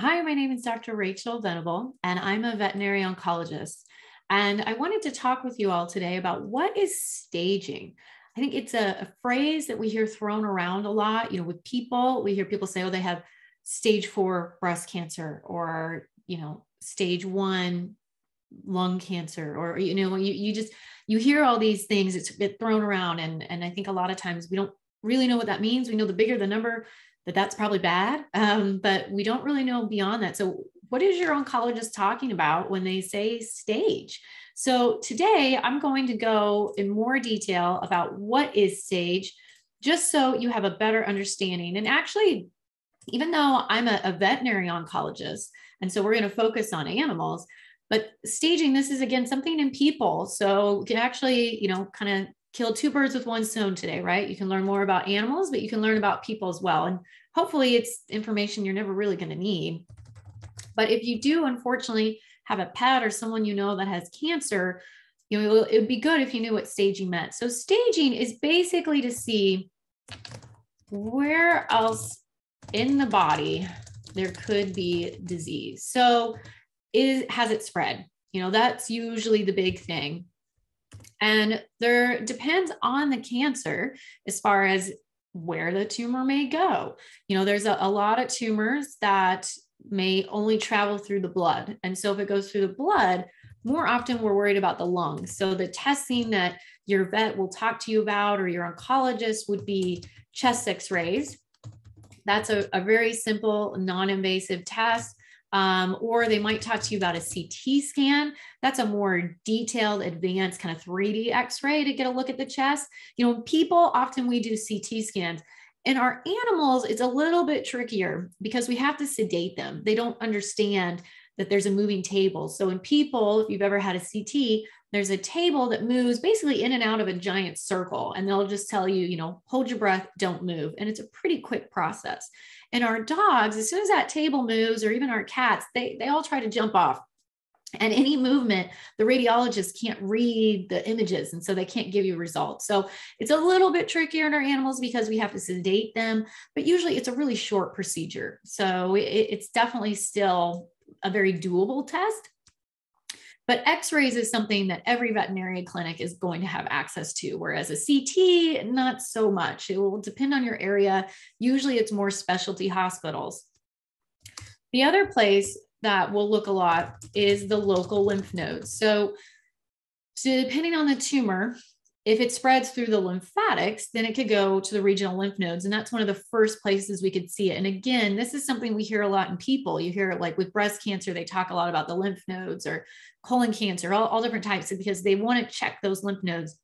Hi, my name is Dr. Rachel Venable, and I'm a veterinary oncologist. And I wanted to talk with you all today about what is staging. I think it's a, a, phrase that we hear thrown around a lot. You know, with people, we hear people say, oh, they have stage four breast cancer or, you know, stage one lung cancer, or, you know, you, you just, you hear all these things, it's get thrown around. And, and I think a lot of times we don't really know what that means. We know the bigger the number, that that's probably bad, um, but we don't really know beyond that. So, what is your oncologist talking about when they say stage? So, today I'm going to go in more detail about what is stage, just so you have a better understanding. And actually, even though I'm a, a veterinary oncologist, and so we're going to focus on animals, but staging this is again something in people so can actually you know kind of kill two birds with one stone today, right? You can learn more about animals, but you can learn about people as well. And hopefully it's information you're never really going to need. But if you do, unfortunately, have a pet or someone you know that has cancer, you know, it would be good if you knew what staging meant. So staging is basically to see where else in the body there could be disease. So is has it spread? You know, that's usually the big thing. And there depends on the cancer as far as where the tumor may go. You know, there's a, a lot of tumors that may only travel through the blood. And so if it goes through the blood, more often we're worried about the lungs. So the testing that your vet will talk to you about or your oncologist would be chest x-rays. That's a, a very simple, non-invasive test um, or they might talk to you about a CT scan. That's a more detailed, advanced kind of 3D x ray to get a look at the chest. You know, people often we do CT scans. In our animals, it's a little bit trickier because we have to sedate them. They don't understand that there's a moving table. So in people, if you've ever had a CT, there's a table that moves basically in and out of a giant circle. And they'll just tell you, you know, hold your breath, don't move. And it's a pretty quick process. And our dogs, as soon as that table moves, or even our cats, they, they all try to jump off. And any movement, the radiologist can't read the images. And so they can't give you results. So it's a little bit trickier in our animals because we have to sedate them, but usually it's a really short procedure. So it, it's definitely still a very doable test. But x rays is something that every veterinary clinic is going to have access to, whereas a CT, not so much. It will depend on your area. Usually it's more specialty hospitals. The other place that will look a lot is the local lymph nodes. So, so depending on the tumor, if it spreads through the lymphatics, then it could go to the regional lymph nodes. And that's one of the first places we could see it. And again, this is something we hear a lot in people. You hear it like with breast cancer, they talk a lot about the lymph nodes or colon cancer, all, all different types, because they want to check those lymph nodes.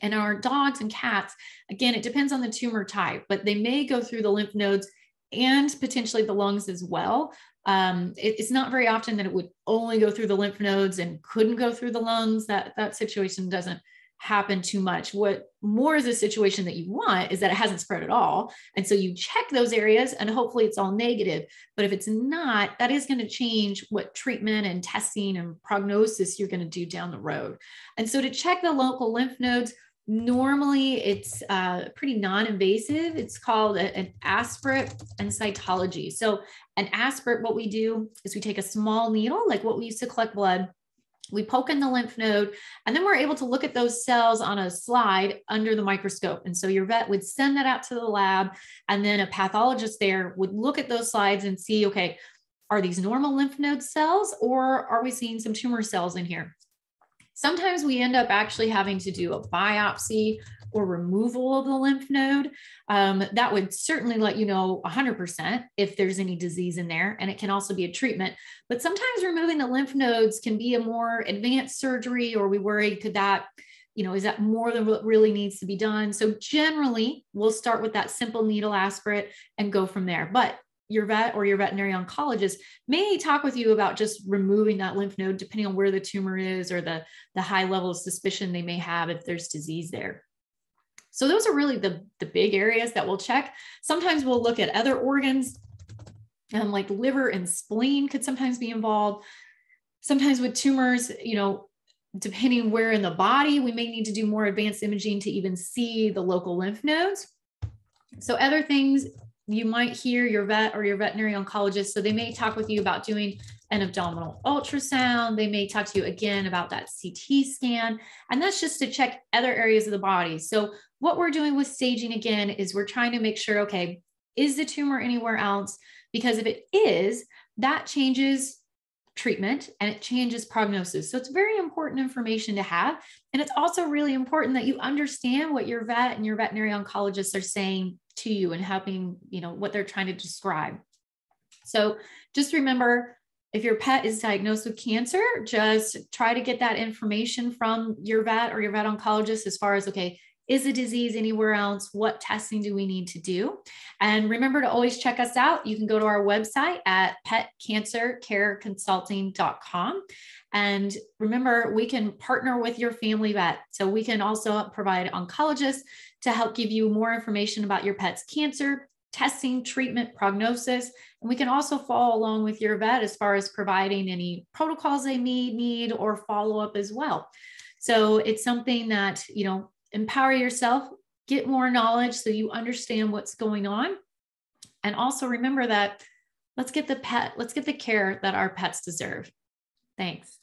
And our dogs and cats, again, it depends on the tumor type, but they may go through the lymph nodes and potentially the lungs as well. Um, it, it's not very often that it would only go through the lymph nodes and couldn't go through the lungs. That that situation doesn't happen too much. What more is a situation that you want is that it hasn't spread at all. And so you check those areas and hopefully it's all negative. But if it's not, that is going to change what treatment and testing and prognosis you're going to do down the road. And so to check the local lymph nodes, normally it's uh, pretty non-invasive. It's called a, an aspirate and cytology. So an aspirate, what we do is we take a small needle, like what we used to collect blood, we poke in the lymph node, and then we're able to look at those cells on a slide under the microscope. And so your vet would send that out to the lab, and then a pathologist there would look at those slides and see, okay, are these normal lymph node cells or are we seeing some tumor cells in here? Sometimes we end up actually having to do a biopsy or removal of the lymph node. Um, that would certainly let you know 100% if there's any disease in there. And it can also be a treatment. But sometimes removing the lymph nodes can be a more advanced surgery, or we worry, could that, you know, is that more than what really needs to be done? So generally, we'll start with that simple needle aspirate and go from there. But your vet or your veterinary oncologist may talk with you about just removing that lymph node depending on where the tumor is or the, the high level of suspicion they may have if there's disease there. So those are really the, the big areas that we'll check. Sometimes we'll look at other organs um, like liver and spleen could sometimes be involved. Sometimes with tumors, you know, depending where in the body, we may need to do more advanced imaging to even see the local lymph nodes. So other things you might hear your vet or your veterinary oncologist. So they may talk with you about doing an abdominal ultrasound. They may talk to you again about that CT scan. And that's just to check other areas of the body. So what we're doing with staging again is we're trying to make sure, okay, is the tumor anywhere else? Because if it is, that changes treatment and it changes prognosis. So it's very important information to have. And it's also really important that you understand what your vet and your veterinary oncologists are saying to you and helping, you know, what they're trying to describe. So just remember if your pet is diagnosed with cancer, just try to get that information from your vet or your vet oncologist as far as, okay, is the disease anywhere else? What testing do we need to do? And remember to always check us out. You can go to our website at petcancercareconsulting.com. And remember, we can partner with your family vet. So we can also provide oncologists to help give you more information about your pet's cancer, testing, treatment, prognosis. And we can also follow along with your vet as far as providing any protocols they may need or follow up as well. So it's something that, you know, empower yourself, get more knowledge so you understand what's going on. And also remember that let's get the pet, let's get the care that our pets deserve. Thanks.